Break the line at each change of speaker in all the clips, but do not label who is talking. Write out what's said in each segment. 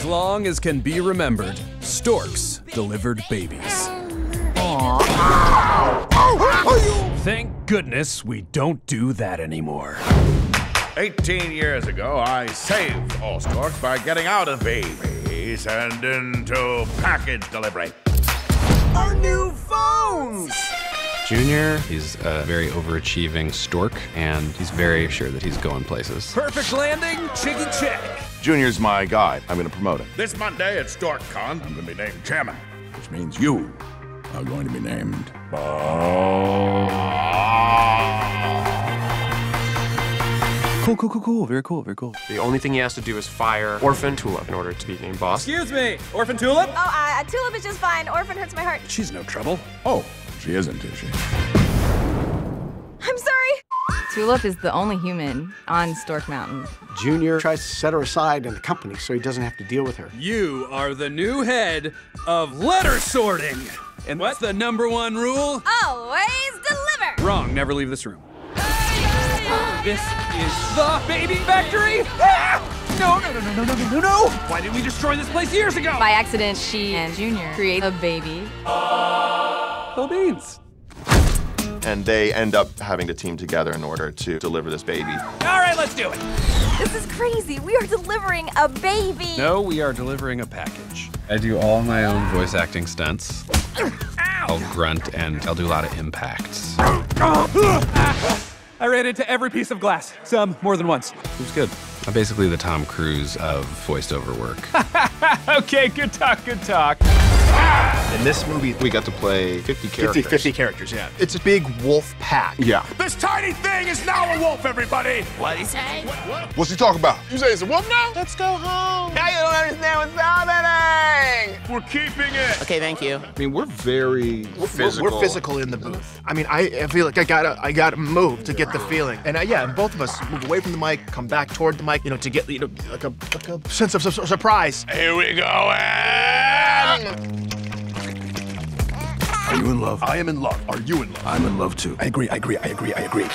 as long as can be remembered, storks delivered babies. Thank goodness we don't do that anymore.
18 years ago, I saved all storks by getting out of babies and into package delivery.
Our new phones!
Junior, he's a very overachieving stork, and he's very sure that he's going places.
Perfect landing, chicky check.
Junior's my guy. I'm gonna promote him.
This Monday at StorkCon, I'm going to be named chairman, which means you are going to be named
Cool, cool, cool, cool. Very cool, very cool.
The only thing he has to do is fire Orphan Tulip in order to be named boss.
Excuse me, Orphan Tulip?
Oh, uh, Tulip is just fine. Orphan hurts my heart.
She's no trouble.
Oh, she isn't, is she?
I'm sorry.
Tulip is the only human on Stork Mountain.
Junior tries to set her aside in the company so he doesn't have to deal with her.
You are the new head of letter sorting. And what's the number one rule?
Always deliver.
Wrong, never leave this room. This is the baby factory? Ah! No, no, no, no, no, no, no, no! Why did we destroy this place years ago?
By accident, she and Junior create a baby.
Uh, cool beans.
And they end up having to team together in order to deliver this baby.
All right, let's do it.
This is crazy. We are delivering a baby.
No, we are delivering a package.
I do all my own voice acting stunts. I'll grunt and I'll do a lot of impacts.
Uh, uh, I ran into every piece of glass, some more than once.
It was good. I'm basically the Tom Cruise of voiced over work.
okay, good talk, good talk.
In this movie,
We got to play 50 characters.
50, 50 characters, yeah. It's a big wolf pack.
Yeah.
This tiny thing is now a wolf, everybody!
What he say? What?
What's he talking about? You say it's a wolf now?
Let's go home.
Now you don't understand what's happening!
We're keeping it!
Okay, thank you.
I mean, we're very
We're,
physical.
we're physical in the booth. I mean, I, I feel like I gotta, I gotta move to get the feeling. And uh, yeah, and both of us move away from the mic, come back toward the mic, you know, to get, you know, like a, like a sense of su- surprise.
Here we go, and...
Are you in love? I am in love. Are you in love? I'm in love too.
I agree, I agree, I agree, I agree.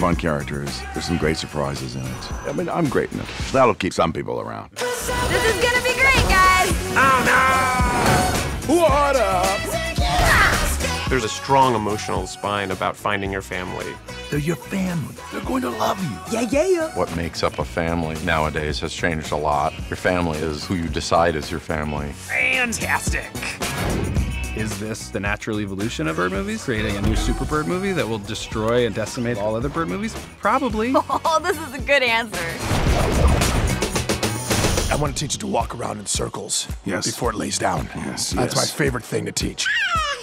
Some fun characters. There's some great surprises in it. I mean, I'm great in it. That'll keep some people around.
This is gonna be great, guys. Oh no!
What up?
There's a strong emotional spine about finding your family.
They're your family. They're going to love you.
Yeah, Yeah, yeah.
What makes up a family nowadays has changed a lot. Your family is who you decide is your family.
Fantastic. Is this the natural evolution of bird movies? Creating a new super bird movie that will destroy and decimate all other bird movies? Probably.
Oh, this is a good answer.
I want to teach it to walk around in circles
Yes.
before it lays down.
Yes,
That's
yes.
my favorite thing to teach.
Oh!